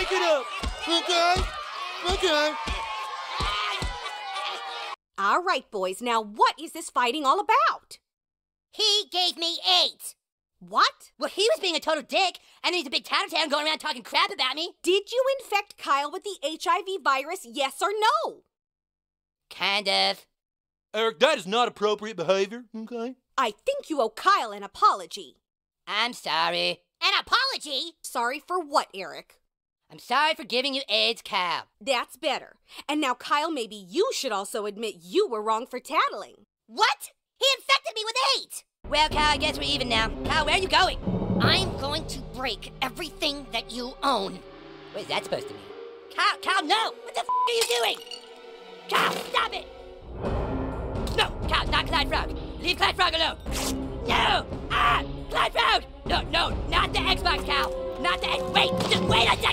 break it up. Okay? Okay. All right, boys, now what is this fighting all about? He gave me AIDS. What? Well, he was being a total dick, and then he's a big tattletale going around talking crap about me. Did you infect Kyle with the HIV virus, yes or no? Kind of. Eric, that is not appropriate behavior, okay? I think you owe Kyle an apology. I'm sorry. An apology? Sorry for what, Eric? I'm sorry for giving you AIDS, Cal. That's better. And now, Kyle, maybe you should also admit you were wrong for tattling. What? He infected me with AIDS! Well, Cal, I guess we're even now. Cal, where are you going? I'm going to break everything that you own. What is that supposed to mean? Cal, Cal, no! What the f are you doing? Cal, stop it! No, Cal, not Clyde Frog. Leave Clyde Frog alone. No! Ah! Clyde Frog! No, no, not the Xbox, Cal. Not the X. Wait, just wait a second!